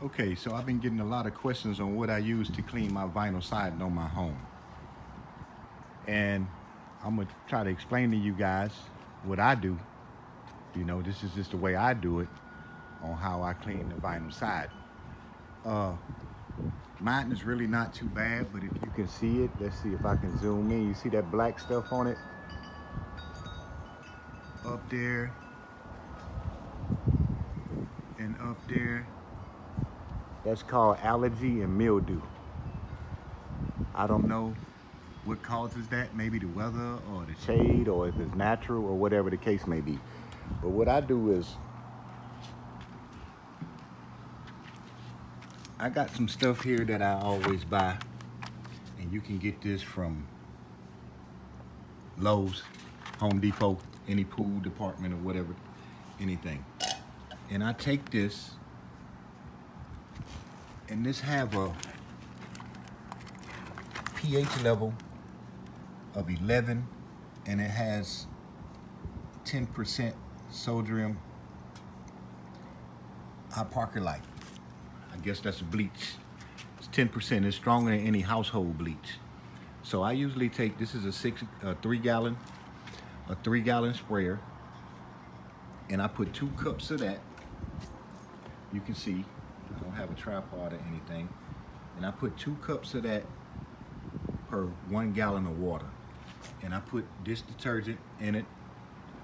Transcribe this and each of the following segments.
Okay, so I've been getting a lot of questions on what I use to clean my vinyl siding on my home. And I'm gonna try to explain to you guys what I do. You know, this is just the way I do it on how I clean the vinyl side. Uh, mine is really not too bad, but if you can see it, let's see if I can zoom in. You see that black stuff on it? Up there and up there that's called allergy and mildew. I don't know what causes that, maybe the weather or the shade or if it's natural or whatever the case may be. But what I do is, I got some stuff here that I always buy and you can get this from Lowe's, Home Depot, any pool department or whatever, anything. And I take this and this have a pH level of 11 and it has 10% sodium hypochlorite. I guess that's bleach. It's 10%. It's stronger than any household bleach. So I usually take, this is a six, a three gallon, a three gallon sprayer. And I put two cups of that. You can see I don't have a tripod or anything. And I put two cups of that per one gallon of water. And I put this detergent in it,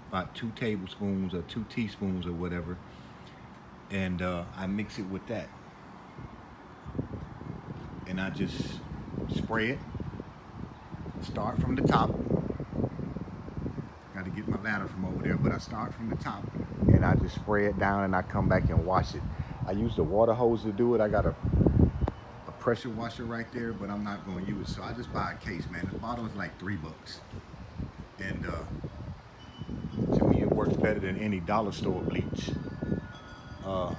about two tablespoons or two teaspoons or whatever. And uh, I mix it with that. And I just spray it. Start from the top. Got to get my ladder from over there, but I start from the top. And I just spray it down and I come back and wash it. I use the water hose to do it. I got a, a pressure washer right there, but I'm not going to use it. So I just buy a case, man. The bottle is like three bucks. And uh, to me, it works better than any dollar store bleach. Uh,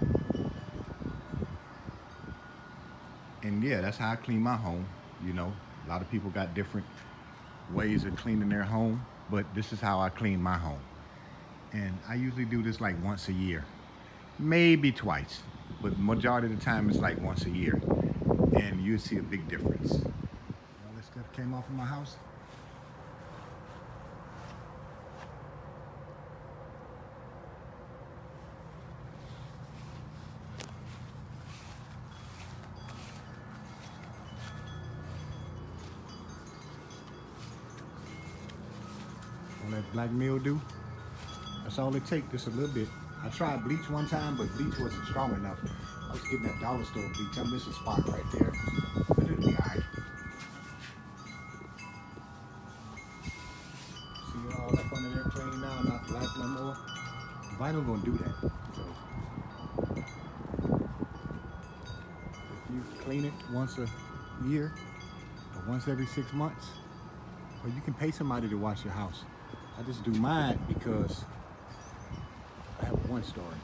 and yeah, that's how I clean my home. You know, a lot of people got different ways of cleaning their home, but this is how I clean my home. And I usually do this like once a year, maybe twice but majority of the time it's like once a year. And you see a big difference. All this stuff came off of my house. All that black mildew, that's all it takes, just a little bit. I tried bleach one time, but bleach wasn't strong enough. I was getting that dollar store bleach. I missed a spot right there. But it'll be alright. See all up under there clean now, not black no more. Vinyl gonna do that. So if you clean it once a year or once every six months, or you can pay somebody to wash your house. I just do mine because I have one story.